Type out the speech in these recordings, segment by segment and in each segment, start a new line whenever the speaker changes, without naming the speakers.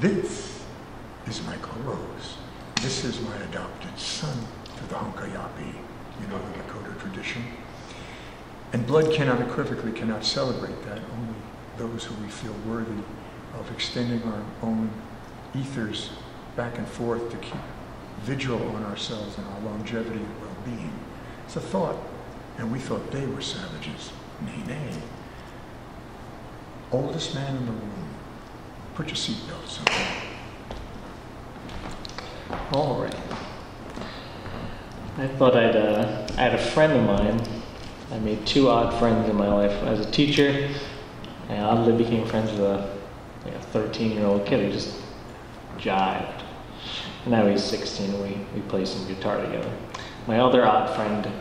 This is Michael Rose. This is my adopted son through the Honkayapi, you know, the Lakota tradition. And blood cannot equivocally cannot celebrate that. Only those who we feel worthy of extending our own ethers back and forth to keep vigil on ourselves and our longevity and well-being. It's a thought, and we thought they were savages. Nay, nay. Oldest man in the room. Put your seatbelts
on. All right. I thought I'd, uh, I had a friend of mine. I made two odd friends in my life. As a teacher, I oddly became friends with a, like a 13 year old kid who just jived. And now he's 16 and we, we play some guitar together. My other odd friend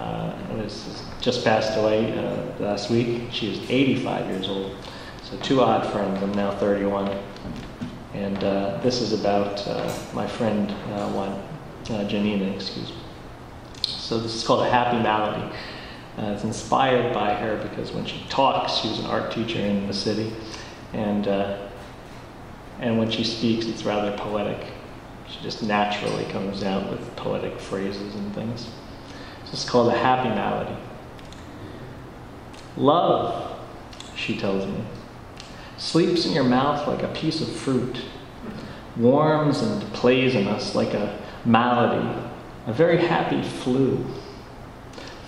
uh, was just passed away uh, last week. She was 85 years old. Two odd friends. I'm now 31. And uh, this is about uh, my friend, uh, one, uh, Janina, excuse me. So this is called a happy malady. Uh, it's inspired by her because when she talks, she was an art teacher in the city, and uh, and when she speaks, it's rather poetic. She just naturally comes out with poetic phrases and things. So it's called a happy malady. Love, she tells me, sleeps in your mouth like a piece of fruit, warms and plays in us like a malady, a very happy flu.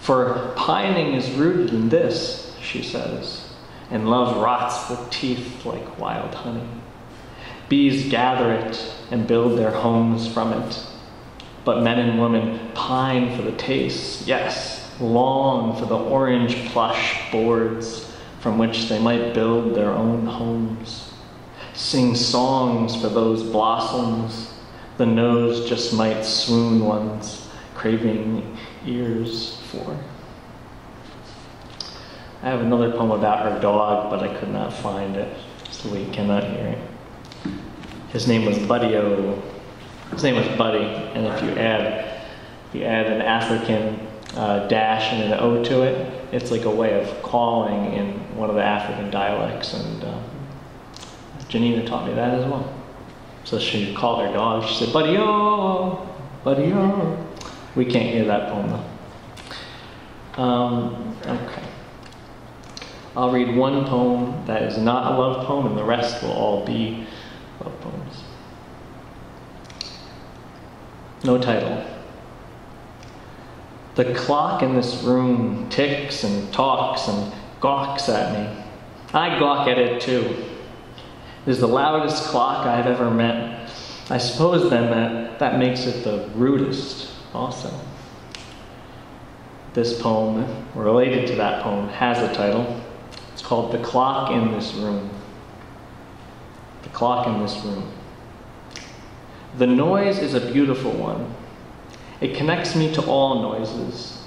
For pining is rooted in this, she says, and love rots the teeth like wild honey. Bees gather it and build their homes from it. But men and women pine for the taste, yes, long for the orange plush boards from which they might build their own homes. Sing songs for those blossoms the nose just might swoon one's craving ears for. I have another poem about her dog, but I could not find it, so we cannot hear it. His name was Buddy O. His name was Buddy, and if you add, if you add an African uh, dash and an O to it, it's like a way of calling in one of the African dialects, and uh, Janina taught me that as well. So she called her dog. She said, "Buddy O, Buddy O." We can't hear that poem though. Um, okay. I'll read one poem that is not a love poem, and the rest will all be love poems. No title. The clock in this room ticks and talks and gawks at me. I gawk at it too. It is the loudest clock I've ever met. I suppose then that that makes it the rudest also. This poem, related to that poem, has a title. It's called The Clock in This Room The clock in this room. The noise is a beautiful one. It connects me to all noises.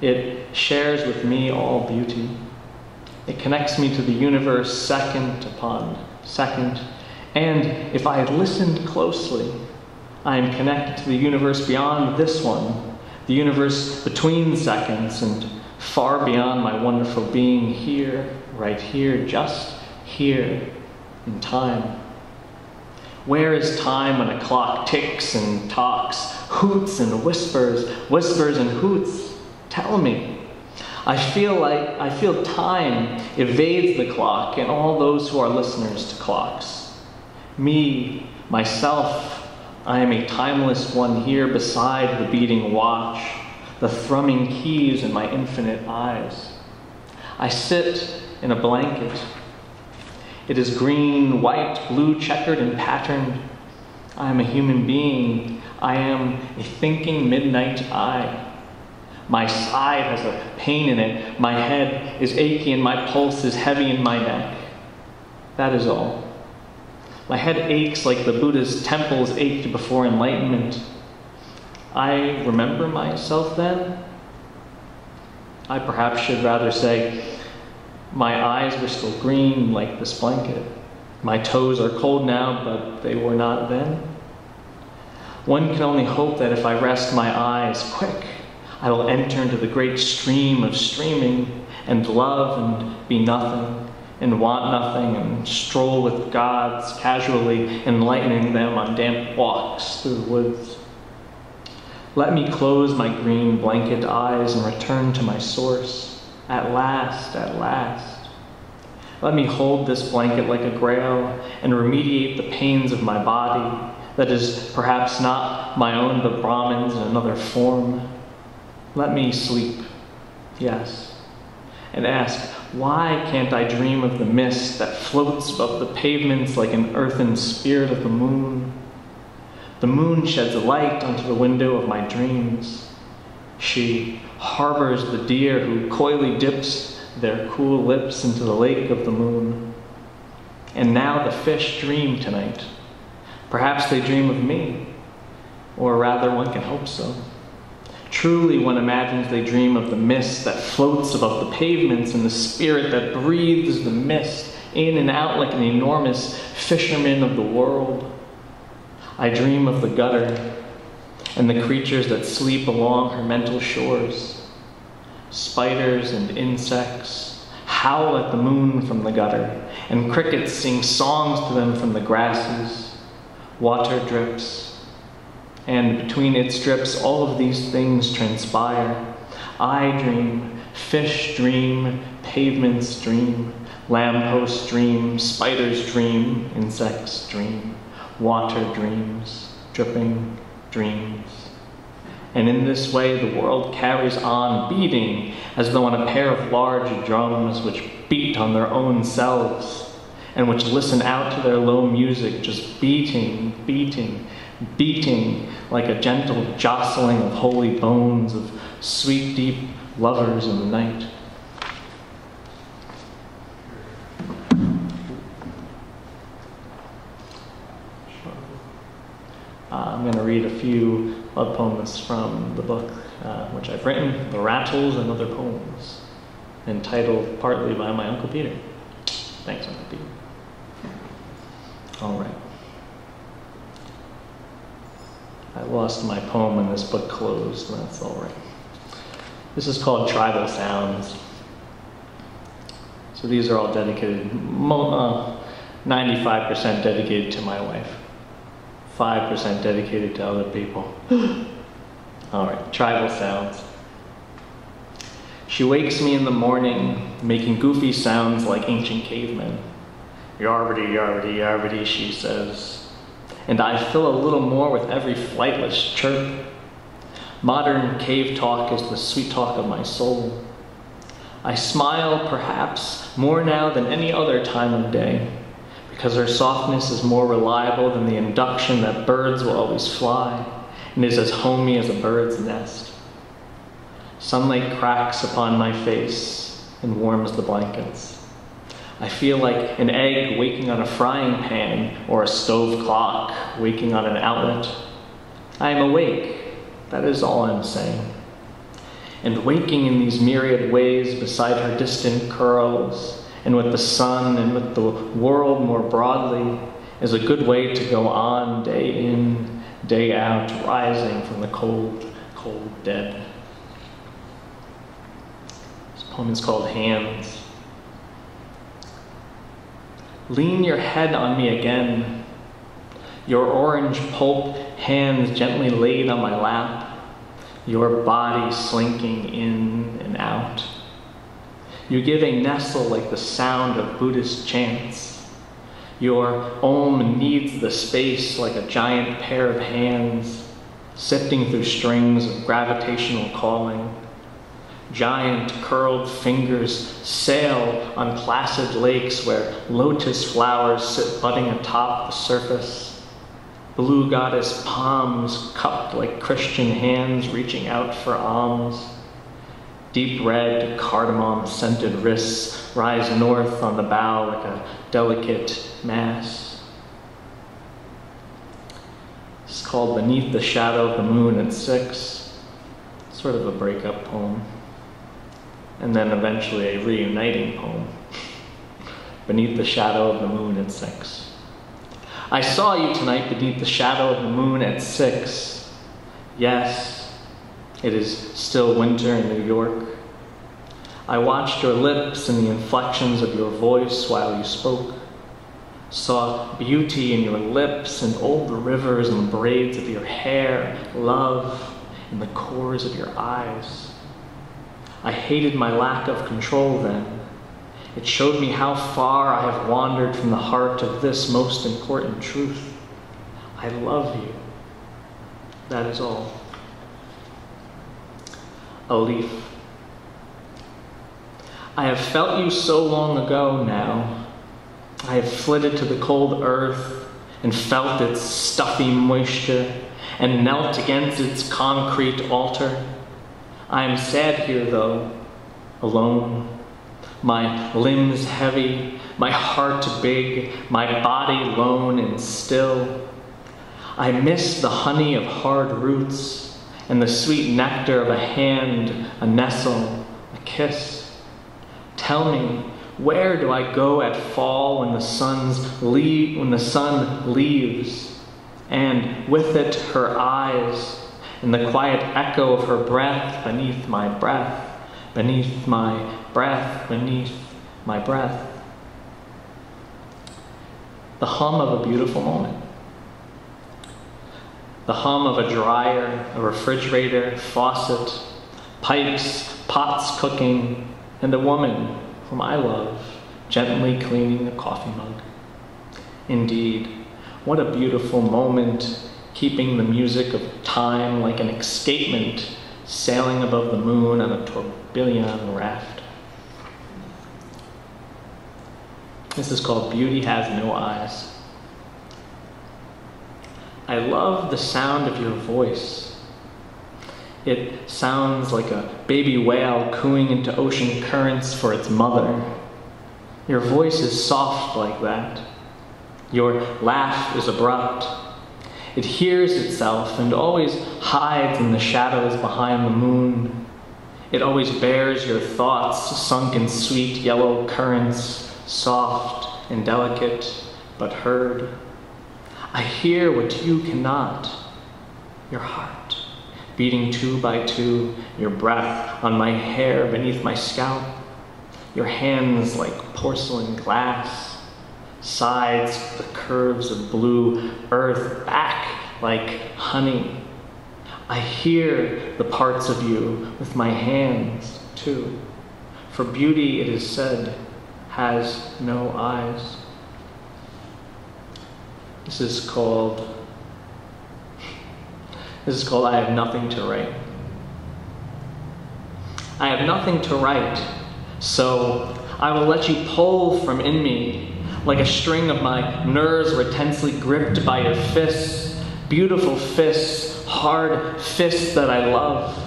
It shares with me all beauty. It connects me to the universe second upon second. And if I had listened closely, I am connected to the universe beyond this one, the universe between seconds and far beyond my wonderful being here, right here, just here in time. Where is time when a clock ticks and talks, hoots and whispers, whispers and hoots? Tell me. I feel like I feel time evades the clock and all those who are listeners to clocks. Me, myself, I am a timeless one here beside the beating watch, the thrumming keys in my infinite eyes. I sit in a blanket it is green, white, blue, checkered, and patterned. I am a human being. I am a thinking midnight eye. My side has a pain in it. My head is achy and my pulse is heavy in my neck. That is all. My head aches like the Buddha's temples ached before enlightenment. I remember myself then. I perhaps should rather say, my eyes were still green like this blanket. My toes are cold now, but they were not then. One can only hope that if I rest my eyes quick, I will enter into the great stream of streaming and love and be nothing, and want nothing and stroll with gods, casually enlightening them on damp walks through the woods. Let me close my green blanket eyes and return to my source. At last, at last. Let me hold this blanket like a grail and remediate the pains of my body, that is perhaps not my own but Brahman's in another form. Let me sleep, yes, and ask, why can't I dream of the mist that floats above the pavements like an earthen spirit of the moon? The moon sheds a light onto the window of my dreams. She harbors the deer who coyly dips their cool lips into the lake of the moon. And now the fish dream tonight. Perhaps they dream of me, or rather, one can hope so. Truly, one imagines they dream of the mist that floats above the pavements and the spirit that breathes the mist in and out like an enormous fisherman of the world. I dream of the gutter and the creatures that sleep along her mental shores spiders and insects howl at the moon from the gutter, and crickets sing songs to them from the grasses. Water drips, and between its drips, all of these things transpire. I dream, fish dream, pavements dream, lampposts dream, spiders dream, insects dream, water dreams, dripping dreams. And in this way, the world carries on beating as though on a pair of large drums which beat on their own selves and which listen out to their low music, just beating, beating, beating like a gentle jostling of holy bones of sweet, deep lovers in the night. Uh, I'm going to read a few love poems from the book, uh, which I've written, The Rattles and Other Poems, entitled partly by my Uncle Peter. Thanks, Uncle Peter. All right. I lost my poem when this book closed, that's all right. This is called Tribal Sounds. So these are all dedicated, uh, 95% dedicated to my wife. 5% dedicated to other people. Hmm. All right, tribal sounds. She wakes me in the morning, making goofy sounds like ancient cavemen. Yarvity, yarvity, yarvity, she says. And I fill a little more with every flightless chirp. Modern cave talk is the sweet talk of my soul. I smile, perhaps, more now than any other time of day because her softness is more reliable than the induction that birds will always fly and is as homey as a bird's nest. Sunlight cracks upon my face and warms the blankets. I feel like an egg waking on a frying pan or a stove clock waking on an outlet. I am awake, that is all I'm saying. And waking in these myriad ways beside her distant curls and with the sun and with the world more broadly is a good way to go on day in, day out, rising from the cold, cold dead. This poem is called Hands. Lean your head on me again, your orange pulp hands gently laid on my lap, your body slinking in and out. You give a nestle like the sound of Buddhist chants. Your om needs the space like a giant pair of hands, sifting through strings of gravitational calling. Giant curled fingers sail on placid lakes where lotus flowers sit budding atop the surface. Blue goddess palms cupped like Christian hands reaching out for alms. Deep red, cardamom scented wrists rise north on the bow like a delicate mass. It's called Beneath the Shadow of the Moon at Six, sort of a breakup poem. And then eventually a reuniting poem. Beneath the Shadow of the Moon at Six. I saw you tonight beneath the shadow of the moon at six. Yes, it is still winter in New York. I watched your lips and the inflections of your voice while you spoke. Saw beauty in your lips and old rivers and the braids of your hair, love in the cores of your eyes. I hated my lack of control then. It showed me how far I have wandered from the heart of this most important truth. I love you. That is all. A leaf. I have felt you so long ago now. I have flitted to the cold earth and felt its stuffy moisture and knelt against its concrete altar. I am sad here, though, alone. My limbs heavy, my heart big, my body lone and still. I miss the honey of hard roots and the sweet nectar of a hand, a nestle, a kiss. Tell me, where do I go at fall when the sun's leave, when the sun leaves, and with it her eyes, and the quiet echo of her breath beneath my breath, beneath my breath, beneath my breath. The hum of a beautiful moment the hum of a dryer, a refrigerator, faucet, pipes, pots cooking, and the woman whom I love gently cleaning a coffee mug. Indeed, what a beautiful moment, keeping the music of time like an escapement sailing above the moon on a tourbillon raft. This is called Beauty Has No Eyes. I love the sound of your voice. It sounds like a baby whale cooing into ocean currents for its mother. Your voice is soft like that. Your laugh is abrupt. It hears itself and always hides in the shadows behind the moon. It always bears your thoughts sunk in sweet yellow currents, soft and delicate, but heard. I hear what you cannot your heart beating two by two, your breath on my hair beneath my scalp, your hands like porcelain glass, sides the curves of blue, earth back like honey. I hear the parts of you with my hands too, for beauty, it is said, has no eyes. This is called this is called I have nothing to write. I have nothing to write, so I will let you pull from in me like a string of my nerves were tensely gripped by your fists, beautiful fists, hard fists that I love.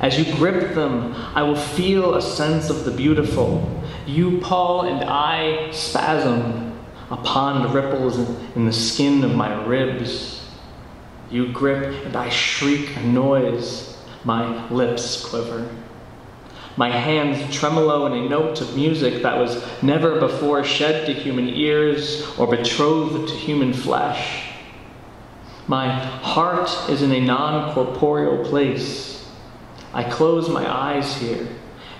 As you grip them, I will feel a sense of the beautiful. You pull and I spasm a pond ripples in the skin of my ribs. You grip and I shriek a noise. My lips quiver. My hands tremolo in a note of music that was never before shed to human ears or betrothed to human flesh. My heart is in a non corporeal place. I close my eyes here,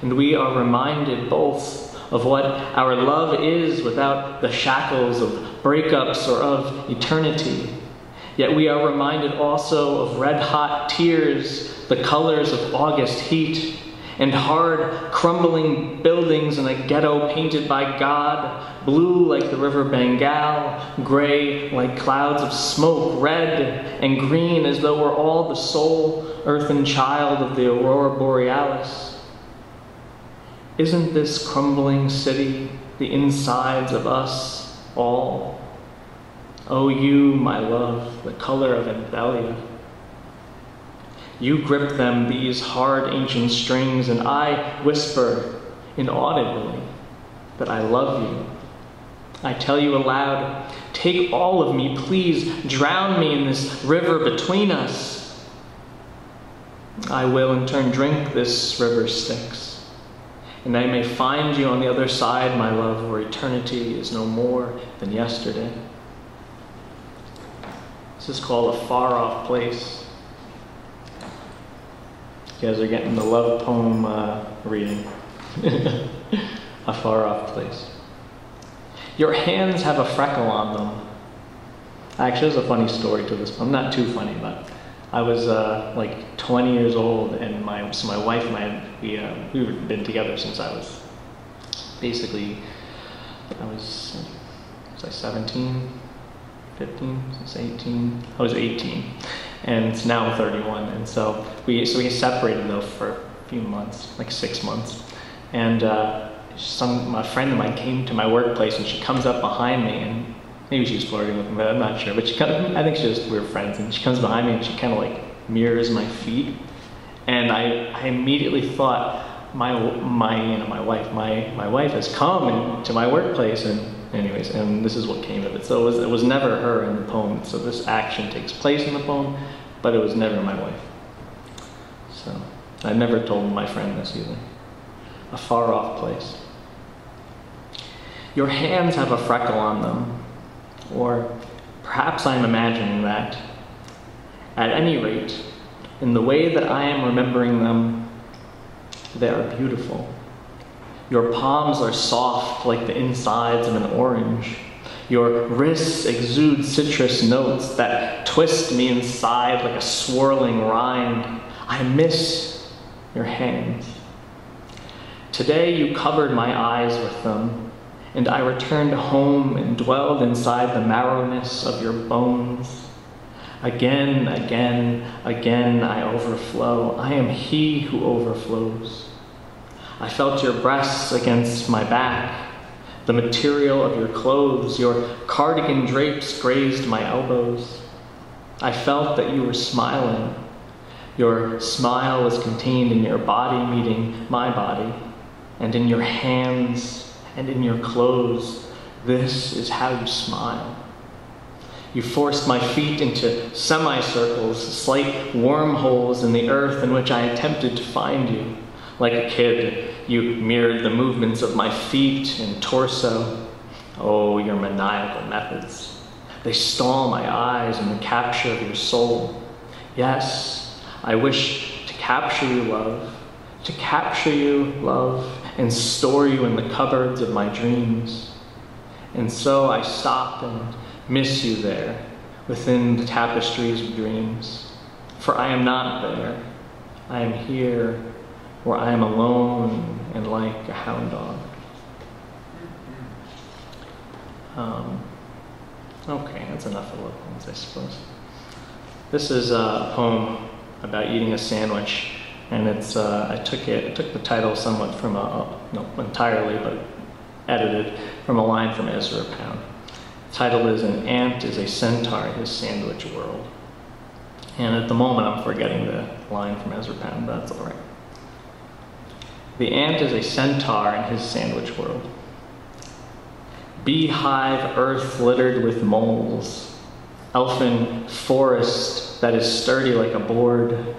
and we are reminded both of what our love is without the shackles of breakups or of eternity. Yet we are reminded also of red hot tears, the colors of August heat, and hard, crumbling buildings in a ghetto painted by God, blue like the river Bengal, gray like clouds of smoke, red and green as though we're all the sole earthen child of the aurora borealis. Isn't this crumbling city the insides of us all? Oh, you, my love, the color of Athalia. You grip them, these hard ancient strings, and I whisper inaudibly that I love you. I tell you aloud, take all of me, please drown me in this river between us. I will in turn drink this river Styx and I may find you on the other side, my love, where eternity is no more than yesterday. This is called a far off place. You guys are getting the love poem uh, reading. a far off place. Your hands have a freckle on them. Actually, there's a funny story to this. I'm not too funny, but I was uh, like 20 years old, and my so my wife and I we uh, we've been together since I was basically I was was I 17, 15, since 18. I was 18, and now I'm 31, and so we so we separated though for a few months, like six months, and. Uh, some my friend of mine came to my workplace and she comes up behind me and maybe she was flirting with me, but I'm not sure. But she kind of, I think she was we were friends and she comes behind me and she kind of like mirrors my feet, and I, I immediately thought my my you know my wife my my wife has come in, to my workplace and anyways and this is what came of it. So it was it was never her in the poem. So this action takes place in the poem, but it was never my wife. So I never told my friend this either. A far off place. Your hands have a freckle on them, or perhaps I'm imagining that. At any rate, in the way that I am remembering them, they are beautiful. Your palms are soft like the insides of an orange. Your wrists exude citrus notes that twist me inside like a swirling rind. I miss your hands. Today you covered my eyes with them, and I returned home and dwelled inside the marrowness of your bones. Again, again, again I overflow. I am he who overflows. I felt your breasts against my back, the material of your clothes, your cardigan drapes grazed my elbows. I felt that you were smiling. Your smile was contained in your body meeting my body, and in your hands and in your clothes. This is how you smile. You forced my feet into semicircles, slight wormholes in the earth in which I attempted to find you. Like a kid, you mirrored the movements of my feet and torso. Oh, your maniacal methods. They stall my eyes in the capture of your soul. Yes, I wish to capture you, love, to capture you, love, and store you in the cupboards of my dreams. And so I stop and miss you there within the tapestries of dreams. For I am not there. I am here where I am alone and like a hound dog. Um, okay, that's enough of love poems, I suppose. This is a poem about eating a sandwich, and it's uh, I took it I took the title somewhat from a no entirely, but edited from a line from Ezra Pound. The title is "An Ant is a Centaur in His Sandwich World," and at the moment I'm forgetting the line from Ezra Pound, but that's all right. The ant is a centaur in his sandwich world. Beehive earth littered with moles, elfin forest that is sturdy like a board,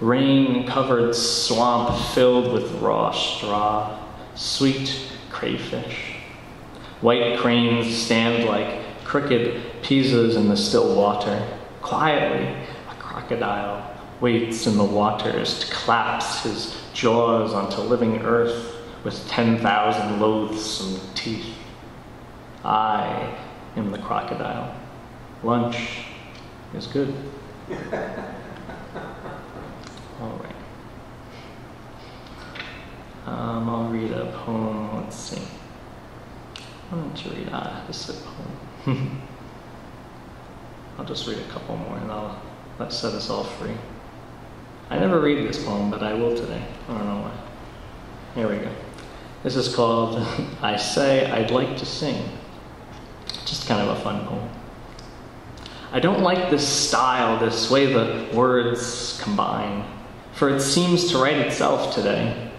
rain covered swamp filled with raw straw, sweet crayfish. White cranes stand like crooked Pisas in the still water. Quietly, a crocodile waits in the waters to collapse his jaws onto living earth with 10,000 loathsome teeth. I am the crocodile. Lunch is good. All right. Um, I'll read a poem. Let's see. Why don't you read? Ah, this poem. I'll just read a couple more and I'll let's set us all free. I never read this poem, but I will today. I don't know why. Here we go. This is called I Say I'd Like to Sing. Just kind of a fun poem. I don't like this style, this way the words combine, for it seems to write itself today.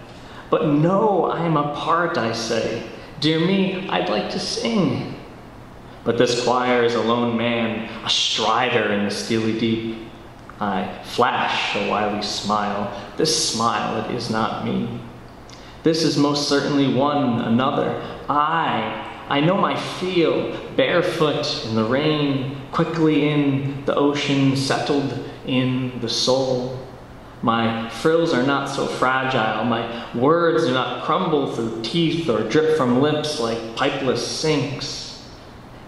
But no, I am a part, I say. Dear me, I'd like to sing. But this choir is a lone man, a strider in the steely deep. I flash a wily smile. This smile, it is not me. This is most certainly one another. I, I know my feel, barefoot in the rain, quickly in the ocean, settled in the soul. My frills are not so fragile. My words do not crumble through teeth or drip from lips like pipeless sinks.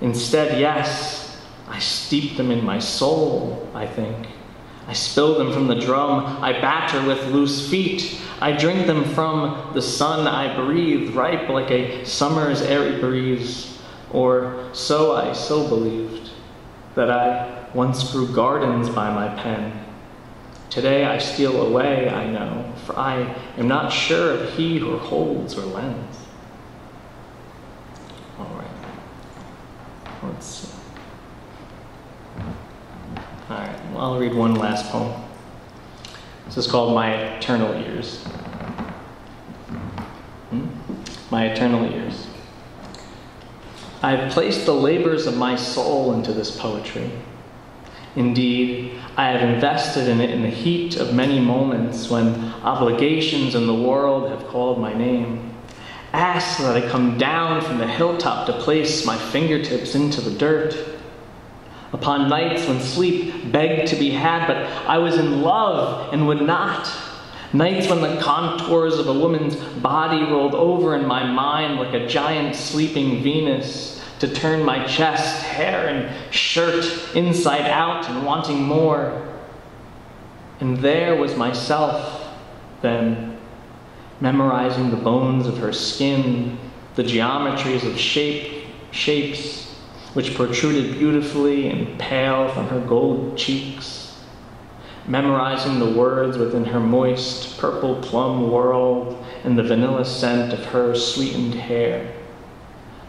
Instead, yes, I steep them in my soul, I think. I spill them from the drum. I batter with loose feet. I drink them from the sun I breathe, ripe like a summer's airy breeze. Or so I so believed, that I once grew gardens by my pen Today I steal away, I know, for I am not sure of he who holds or lends. All right. Let's see. All right, well, I'll read one last poem. This is called My Eternal Years. Hmm? My Eternal Years. I have placed the labors of my soul into this poetry. Indeed, I have invested in it in the heat of many moments when obligations in the world have called my name. Ask that I come down from the hilltop to place my fingertips into the dirt. Upon nights when sleep begged to be had, but I was in love and would not. Nights when the contours of a woman's body rolled over in my mind like a giant sleeping Venus to turn my chest, hair, and shirt inside out and wanting more. And there was myself, then, memorizing the bones of her skin, the geometries of shape, shapes, which protruded beautifully and pale from her gold cheeks, memorizing the words within her moist purple plum world and the vanilla scent of her sweetened hair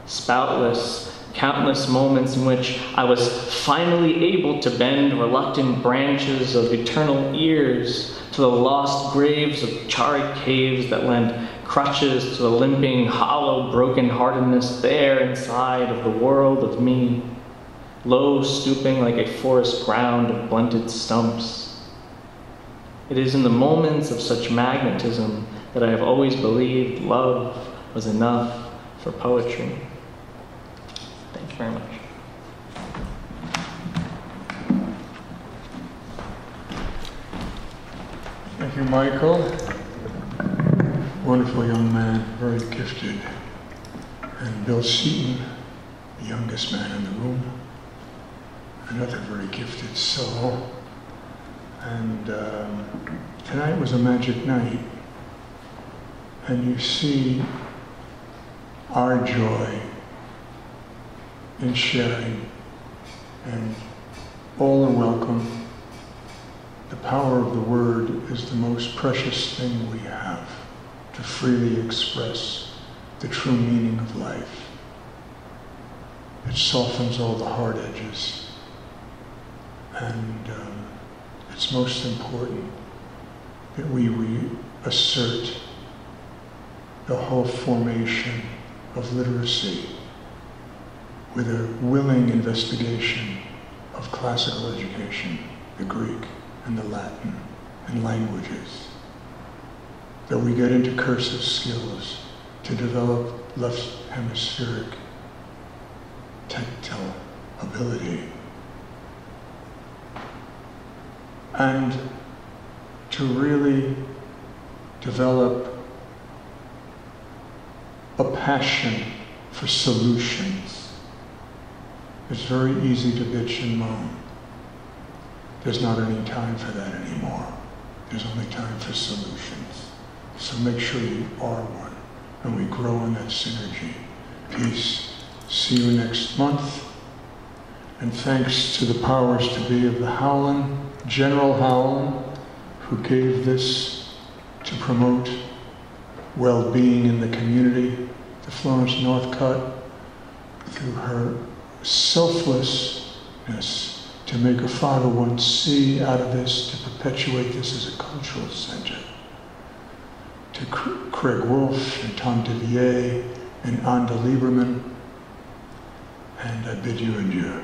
spoutless, countless moments in which I was finally able to bend reluctant branches of eternal ears to the lost graves of charred caves that lent crutches to the limping, hollow, broken heartedness there inside of the world of me, low stooping like a forest ground of blunted stumps. It is in the moments of such magnetism that I have always believed love was enough for poetry very much.
Thank you, Michael. Wonderful young man, very gifted. And Bill Seaton, the youngest man in the room, another very gifted soul. And um, tonight was a magic night. And you see our joy and sharing. And all are welcome. The power of the word is the most precious thing we have to freely express the true meaning of life. It softens all the hard edges. And um, it's most important that we reassert the whole formation of literacy with a willing investigation of classical education, the Greek and the Latin and languages, that we get into cursive skills to develop left hemispheric tactile ability. And to really develop a passion for solutions it's very easy to bitch and moan. There's not any time for that anymore. There's only time for solutions. So make sure you are one and we grow in that synergy. Peace. See you next month. And thanks to the powers to be of the Howland, General Howland, who gave this to promote well-being in the community, to Florence Northcutt, through her selflessness to make a 501c out of this, to perpetuate this as a cultural center. To Craig Wolf and Tom Devier and Anda Lieberman, and I bid you adieu.